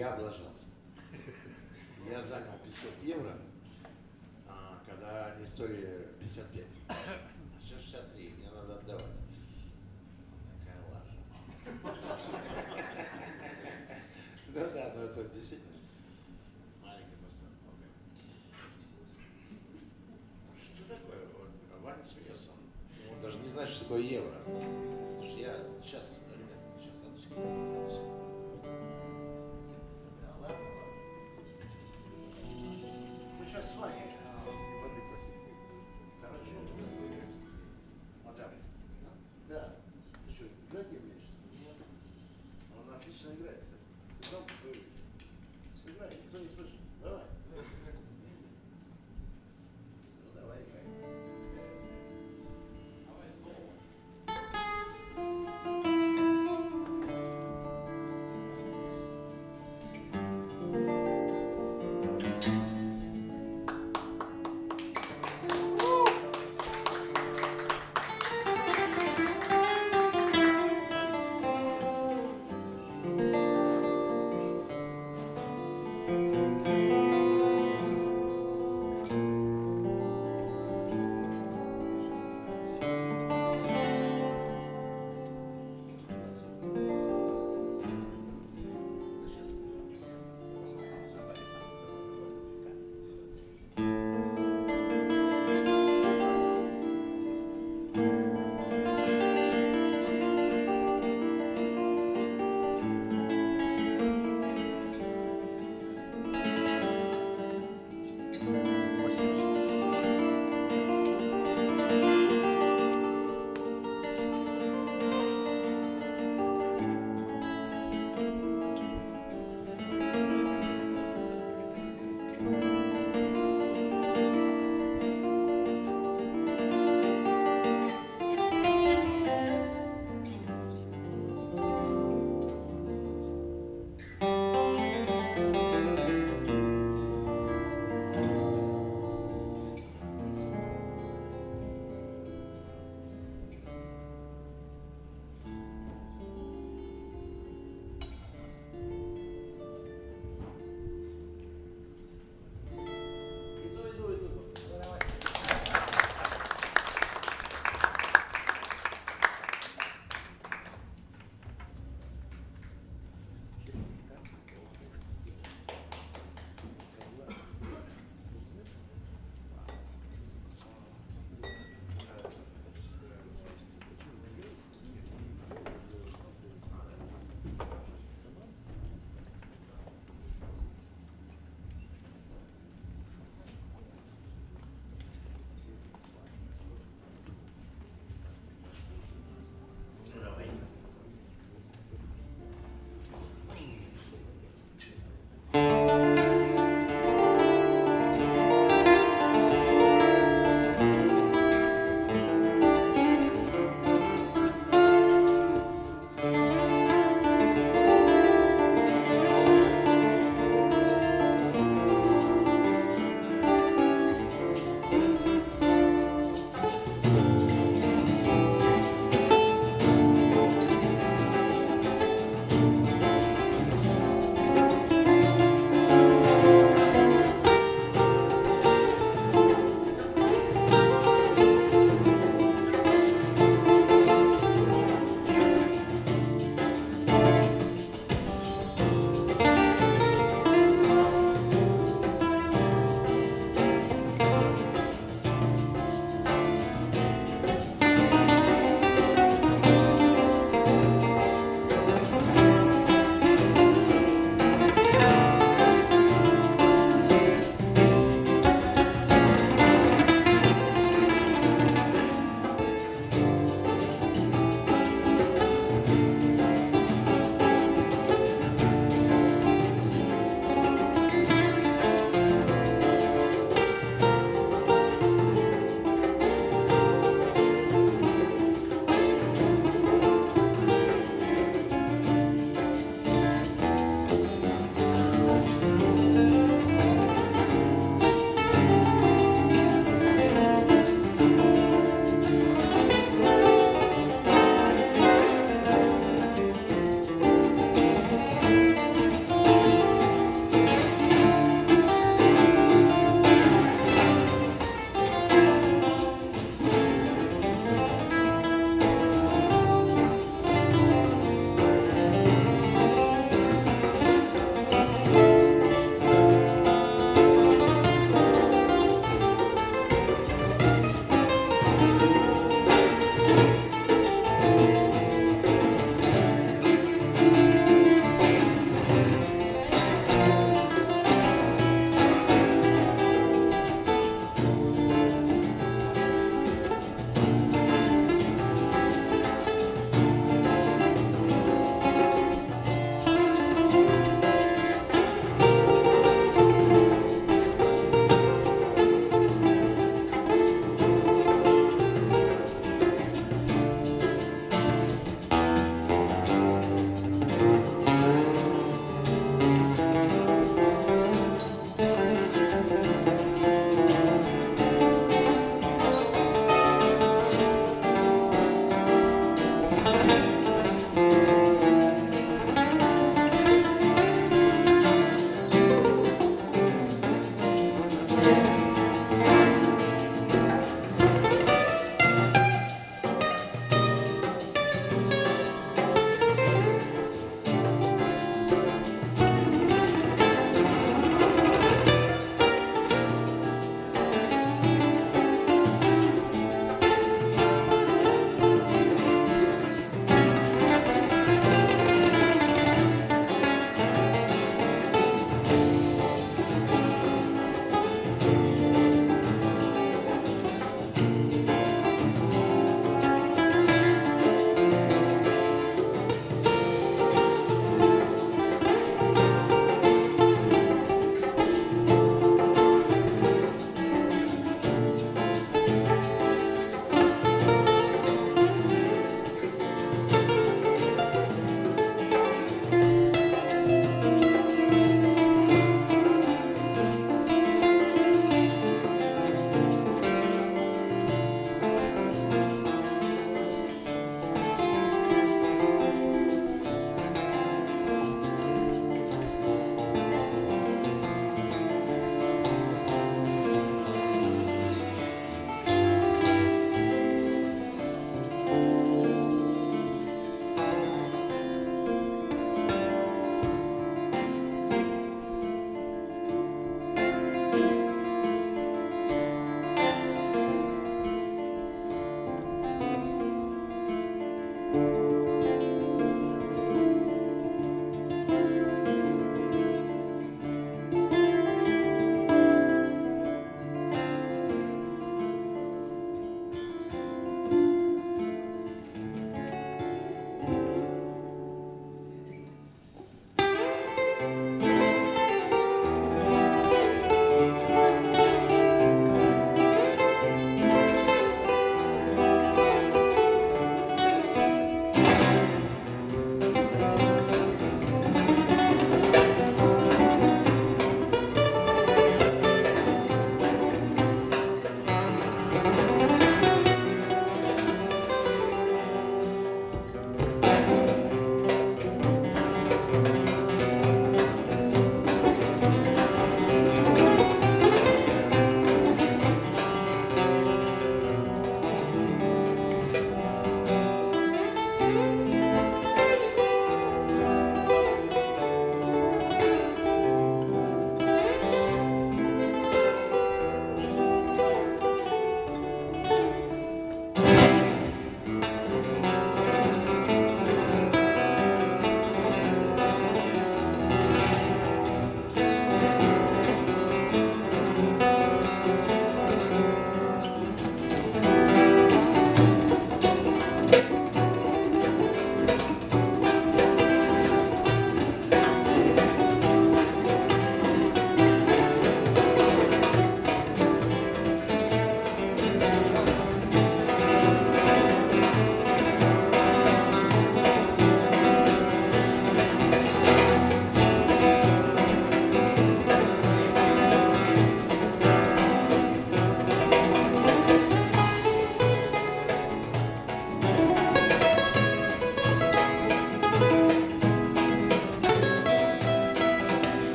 Я облажался. Я занял 500 евро, а, когда стоили 55. А сейчас 63, мне надо отдавать. Такая лажа. Ну да, но это действительно маленький просто. Что такое? Вот Ваня он, он даже не знает, что такое евро. Слушай, я сейчас, ребята, сейчас, одну секунду.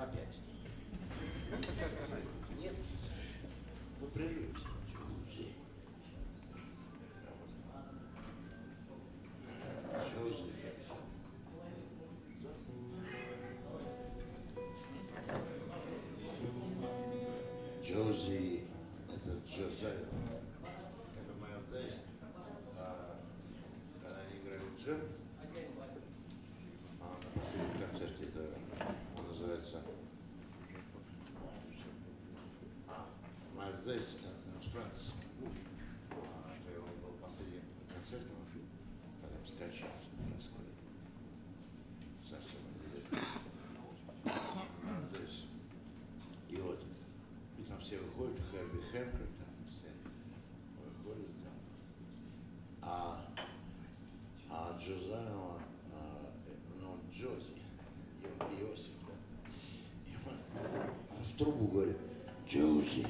na pięć. выходит Херби Херка, там все выходят там. А, а Джозаева, э, ну, Джози, Иосиф, да, и он, он в трубу говорит, Джози,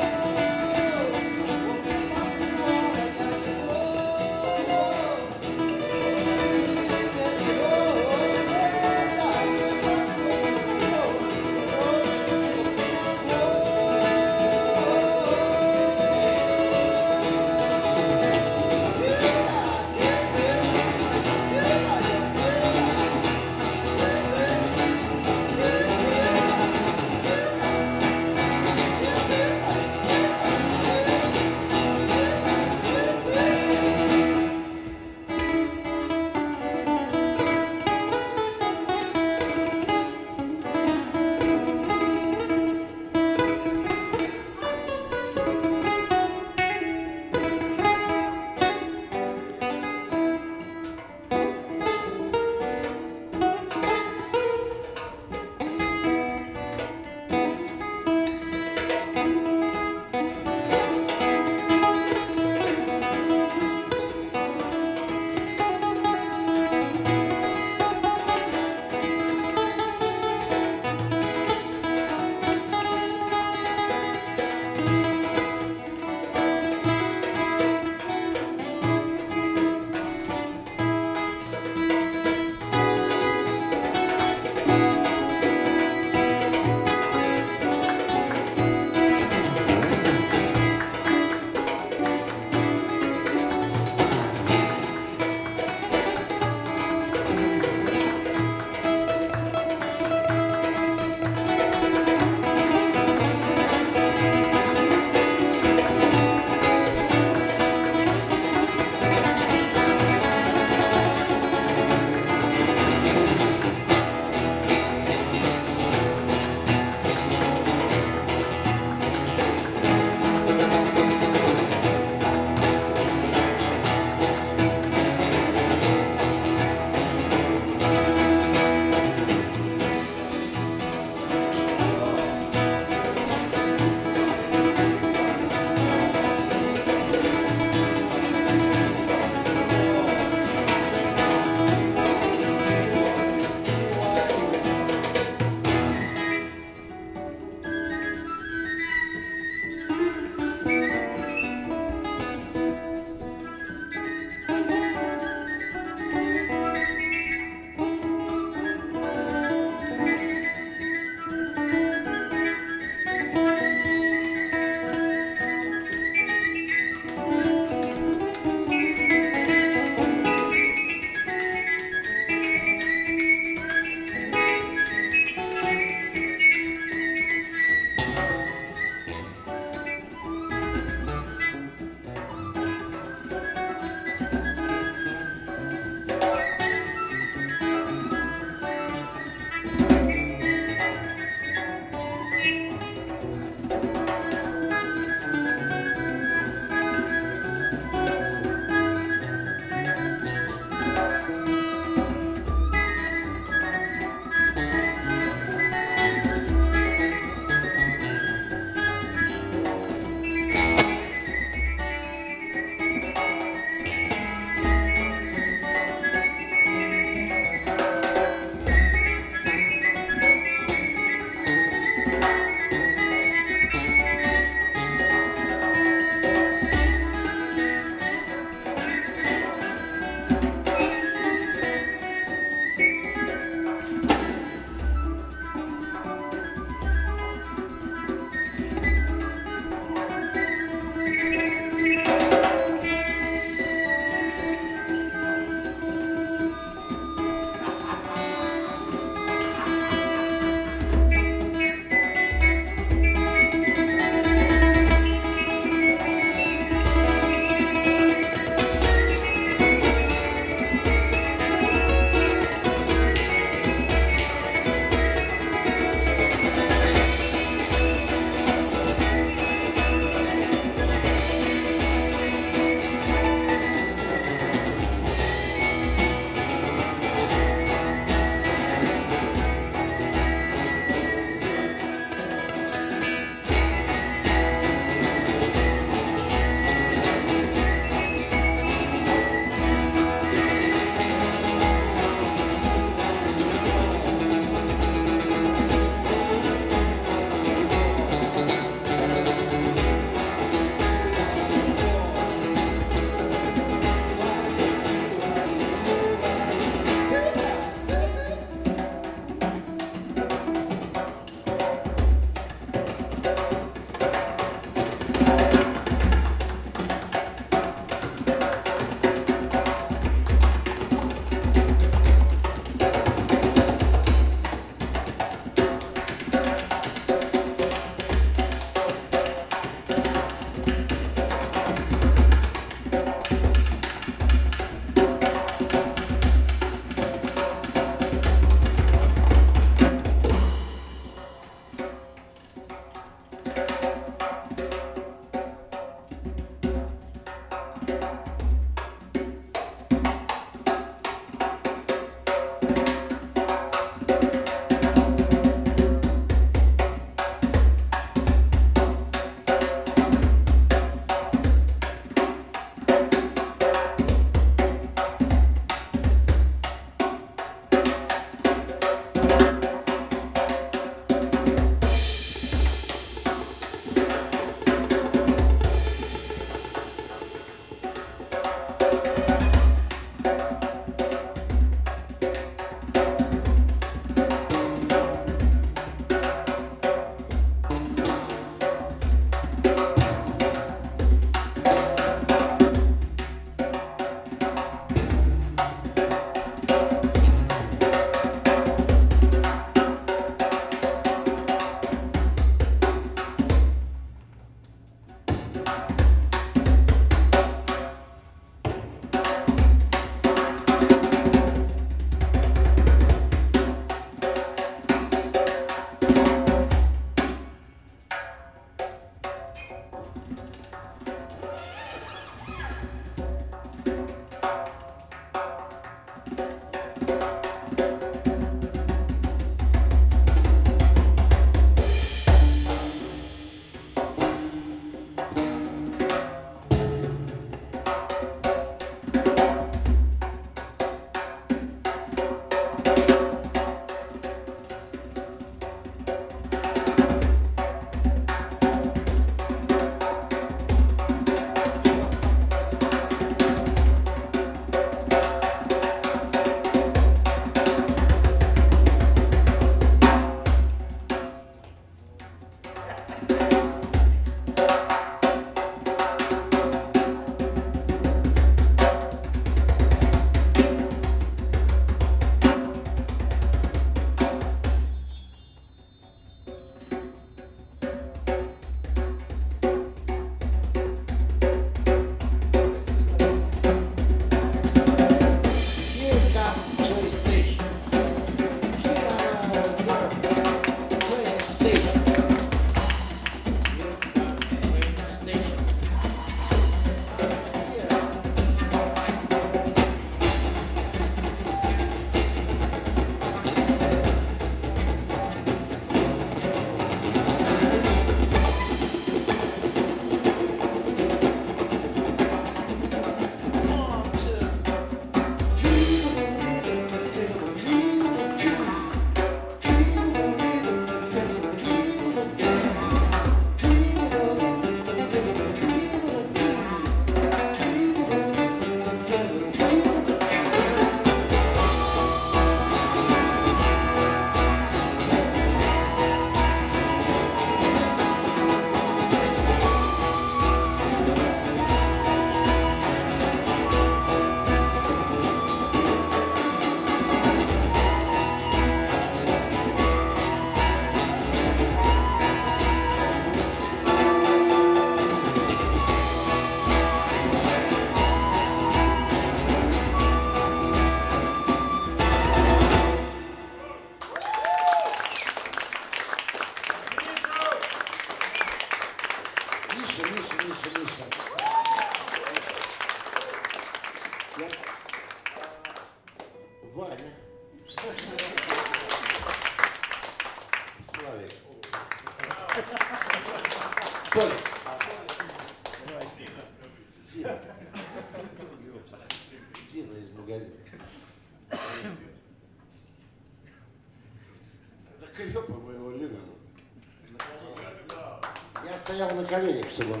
коленях, чтобы он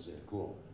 说，cool。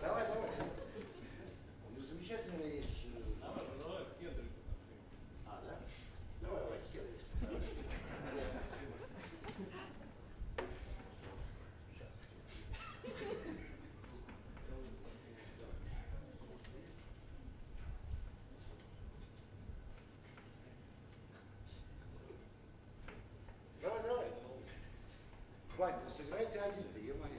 Давай, давай. Ну, замечательно есть. э, Давай, давай, кедры. А, да? Давай, давай, Хенрикс. Давай, давай. Хватит, сыграй ты один, ты. Е-мое.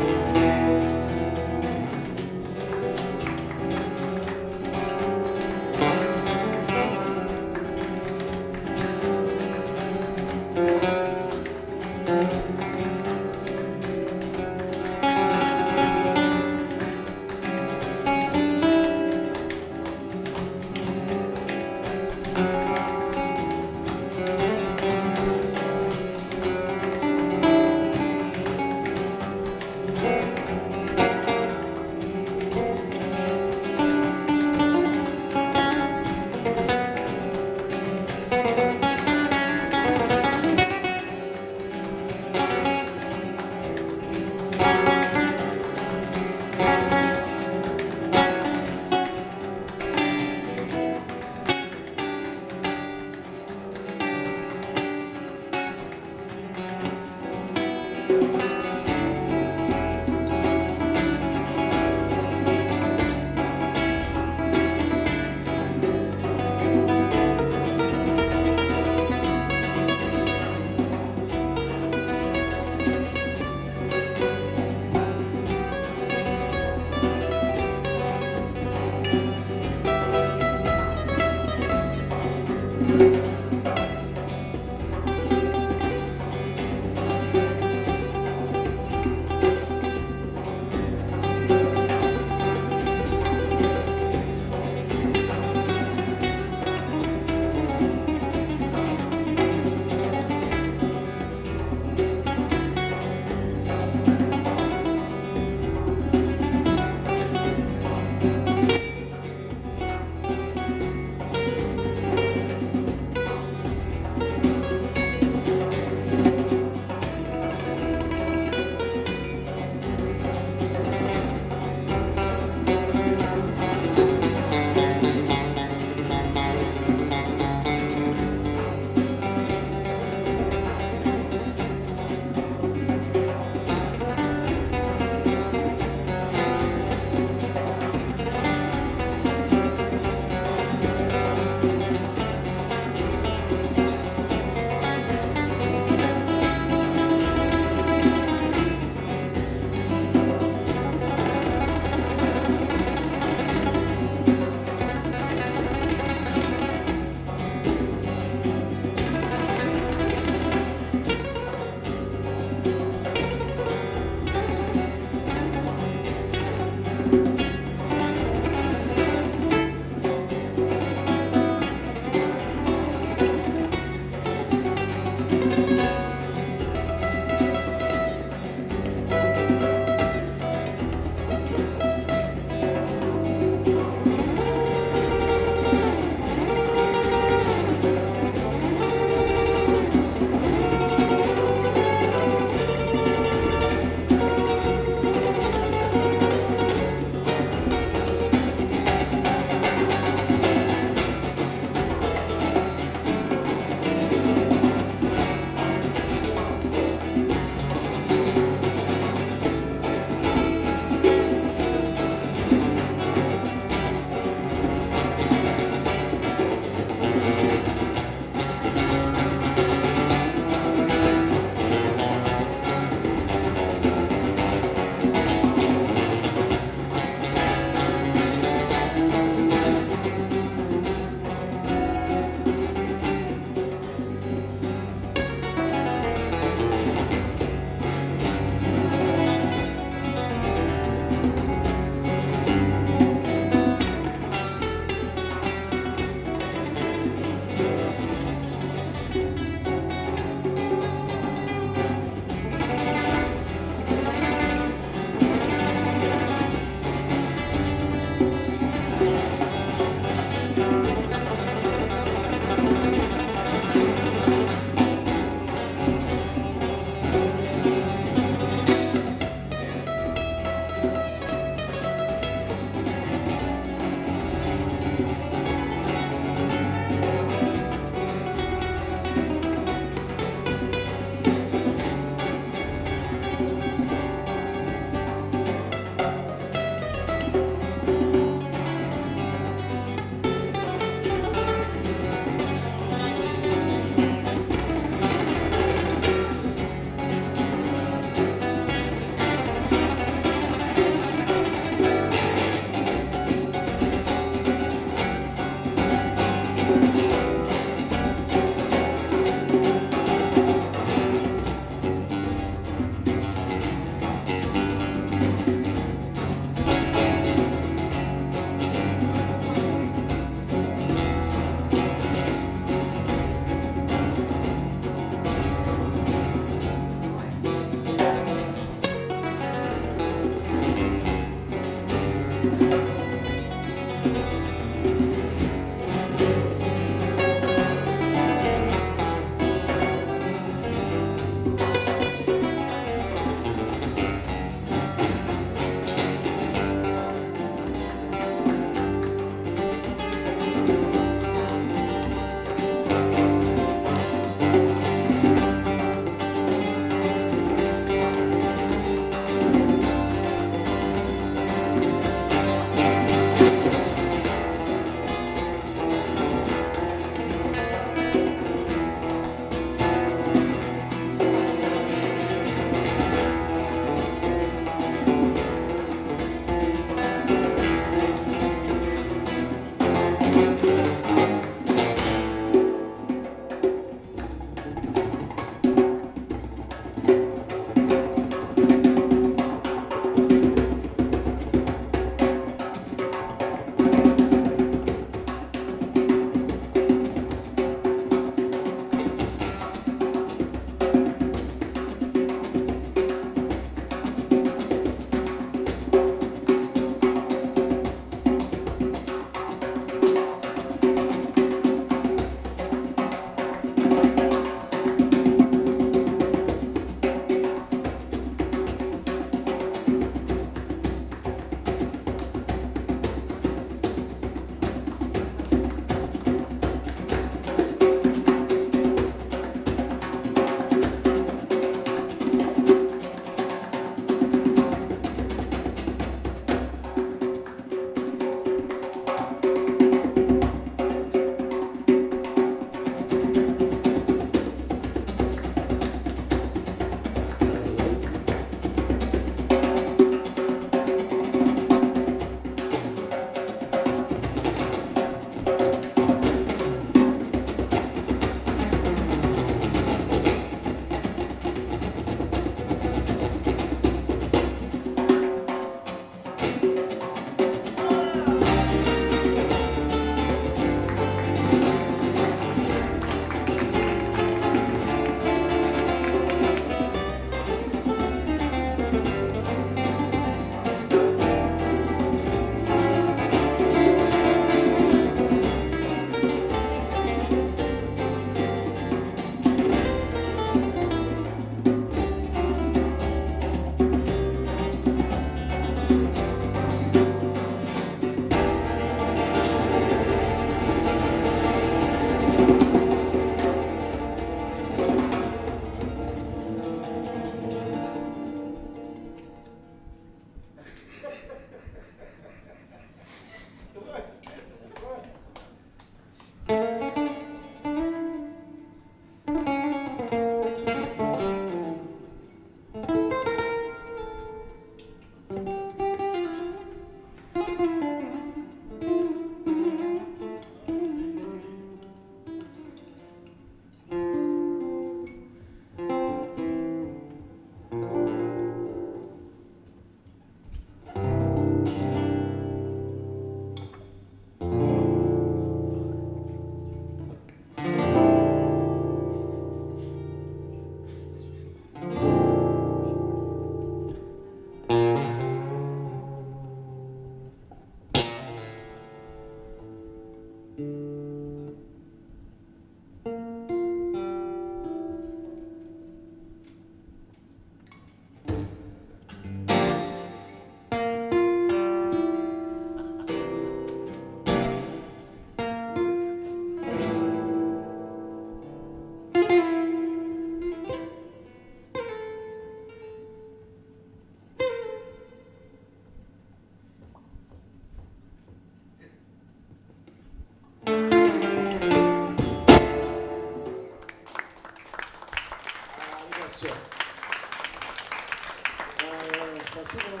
Спасибо.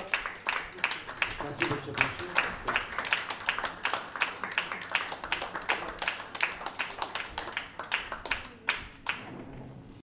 Спасибо, что пришли.